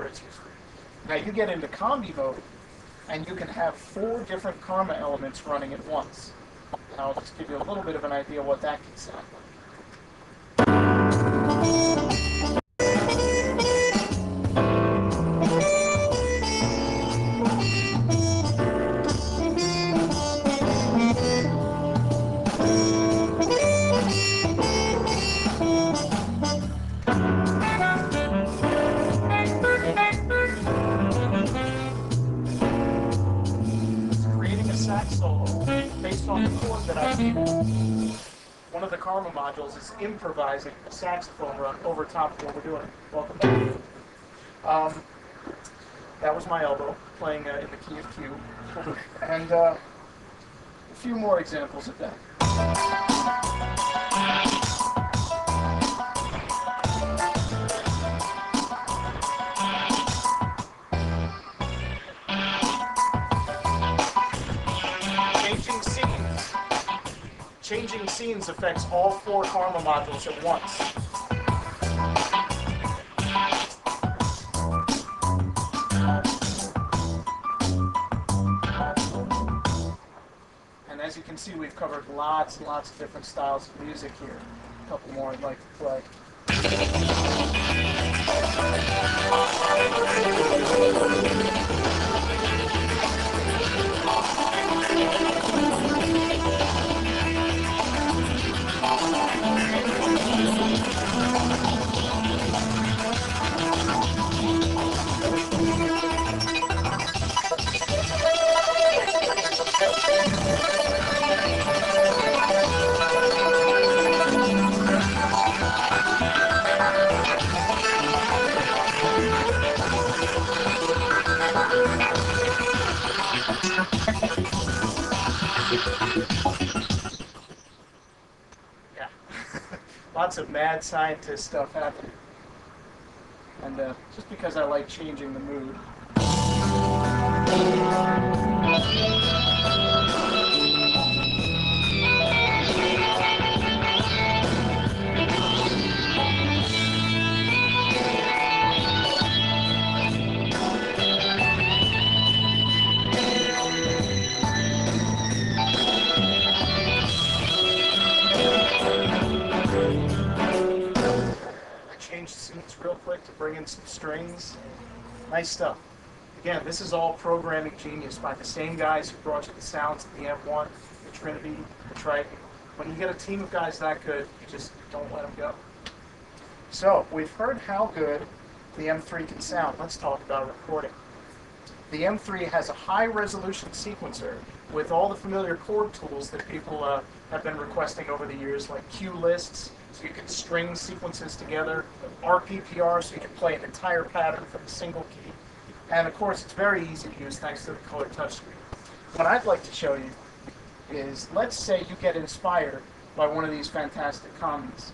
it's useful. Now you get into combi mode, and you can have four different karma elements running at once. I'll just give you a little bit of an idea what that can sound like. That I gave you. One of the Karma modules is improvising a saxophone run over top of what we're doing. Welcome back. Um, that was my elbow playing uh, in the key of Q. And uh, a few more examples of that. Scenes affects all four karma modules at once. And as you can see, we've covered lots and lots of different styles of music here. A couple more I'd like to play. Lots of mad scientist stuff happening. And uh, just because I like changing the mood. Strings. Nice stuff. Again, this is all programming genius by the same guys who brought you the sounds of the M1, the Trinity, the Triton. When you get a team of guys that good, you just don't let them go. So, we've heard how good the M3 can sound. Let's talk about recording. The M3 has a high resolution sequencer with all the familiar Korg tools that people uh, have been requesting over the years, like cue lists, so you can string sequences together, RPPR, so you can play an entire pattern from a single key. And of course, it's very easy to use thanks to the color touchscreen. What I'd like to show you is, let's say you get inspired by one of these fantastic combis.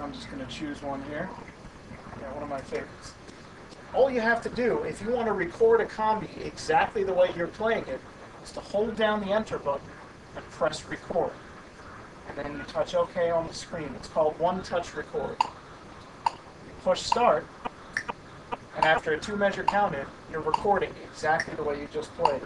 I'm just going to choose one here. Yeah, one of my favorites. All you have to do, if you want to record a combi exactly the way you're playing it, is to hold down the enter button and press record. And then you touch OK on the screen. It's called one touch record. Push start, and after a two measure count in, you're recording exactly the way you just played.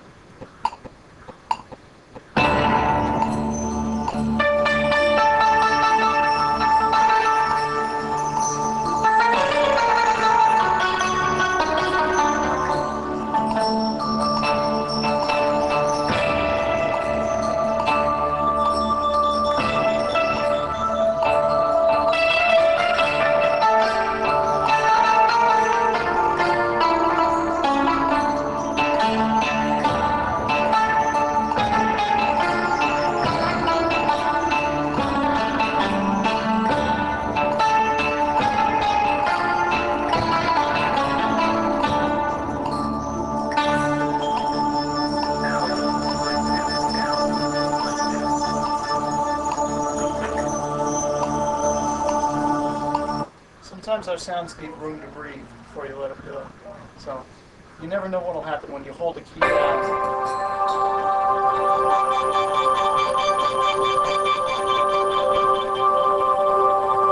Sometimes our sounds need room to breathe before you let them go. So you never know what will happen when you hold a key down.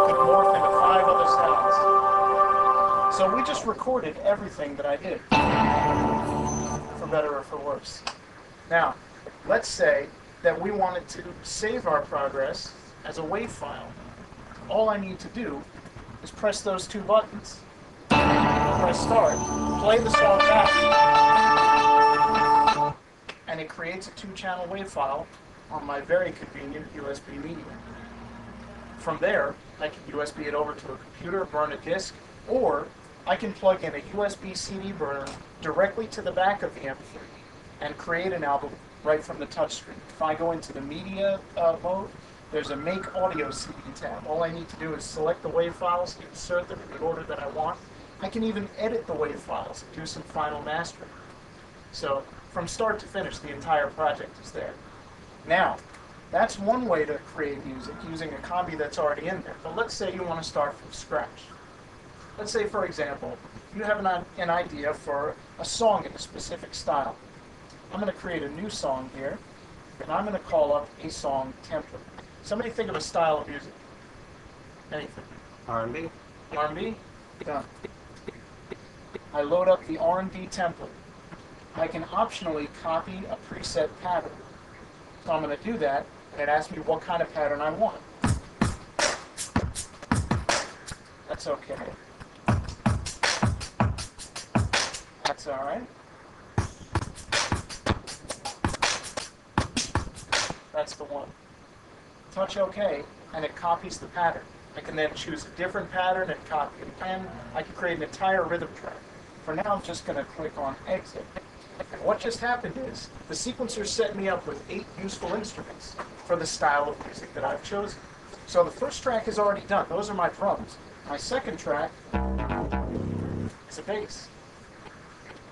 Could morph into five other sounds. So we just recorded everything that I did, for better or for worse. Now, let's say that we wanted to save our progress as a WAV file. All I need to do is press those two buttons. Press start, play the song back, and it creates a two-channel WAV file on my very convenient USB media. From there, I can USB it over to a computer, burn a disk, or I can plug in a USB CD burner directly to the back of the M3 and create an album right from the touchscreen. If I go into the media uh, mode, there's a Make Audio CD tab. All I need to do is select the WAV files, insert them in the order that I want. I can even edit the WAV files, do some final mastering. So from start to finish, the entire project is there. Now, that's one way to create music using a combi that's already in there. But let's say you want to start from scratch. Let's say, for example, you have an, an idea for a song in a specific style. I'm going to create a new song here, and I'm going to call up a song template. Somebody think of a style of music. Anything. R&B. R&B? Done. I load up the R&B template. I can optionally copy a preset pattern. So I'm going to do that, and it asks me what kind of pattern I want. That's okay. That's all right. That's the one. Touch OK, and it copies the pattern. I can then choose a different pattern and copy it. And I can create an entire rhythm track. For now, I'm just going to click on Exit. And what just happened is, the sequencer set me up with eight useful instruments for the style of music that I've chosen. So the first track is already done. Those are my drums. My second track is a bass.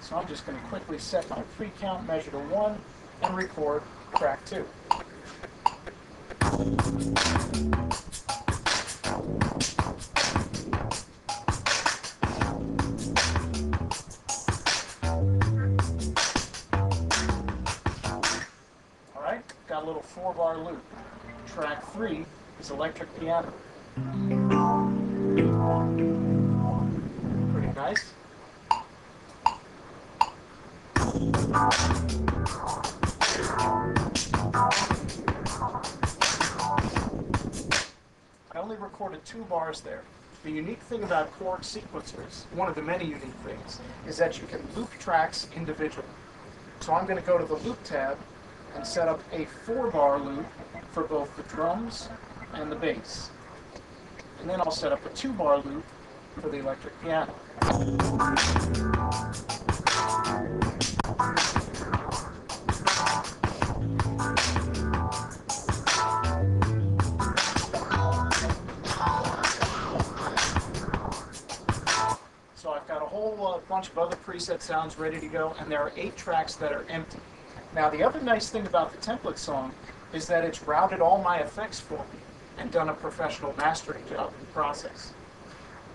So I'm just going to quickly set my pre-count measure to 1 and record track 2. Alright, got a little four bar loop. Track 3 is electric piano. Pretty nice. Only recorded two bars there. The unique thing about Korg sequencers, one of the many unique things, is that you can loop tracks individually. So I'm going to go to the loop tab and set up a four bar loop for both the drums and the bass. And then I'll set up a two bar loop for the electric piano. Whole uh, bunch of other preset sounds ready to go, and there are eight tracks that are empty. Now, the other nice thing about the template song is that it's routed all my effects for me and done a professional mastering job in the process.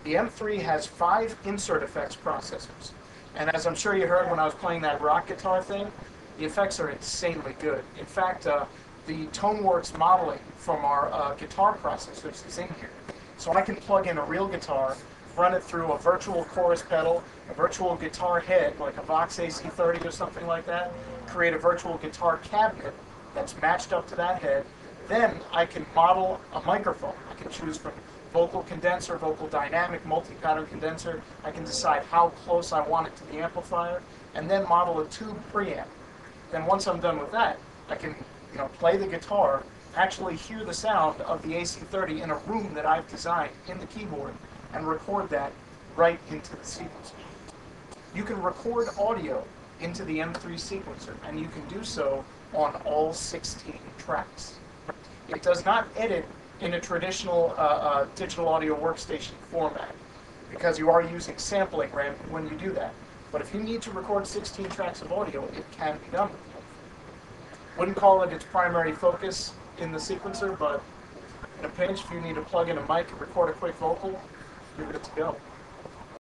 The M3 has five insert effects processors. And as I'm sure you heard when I was playing that rock guitar thing, the effects are insanely good. In fact, uh, the ToneWorks modeling from our uh, guitar processors is in here. So I can plug in a real guitar, run it through a virtual chorus pedal, a virtual guitar head, like a Vox AC30 or something like that, create a virtual guitar cabinet that's matched up to that head. Then I can model a microphone. I can choose from vocal condenser, vocal dynamic, multi-pattern condenser. I can decide how close I want it to the amplifier, and then model a tube preamp. Then once I'm done with that, I can you know, play the guitar, actually hear the sound of the AC30 in a room that I've designed in the keyboard, and record that right into the sequencer. You can record audio into the M3 sequencer, and you can do so on all 16 tracks. It does not edit in a traditional uh, uh, digital audio workstation format because you are using sampling RAM when you do that. But if you need to record 16 tracks of audio, it can be done. Wouldn't call it its primary focus in the sequencer, but in a pinch, if you need to plug in a mic and record a quick vocal, to go.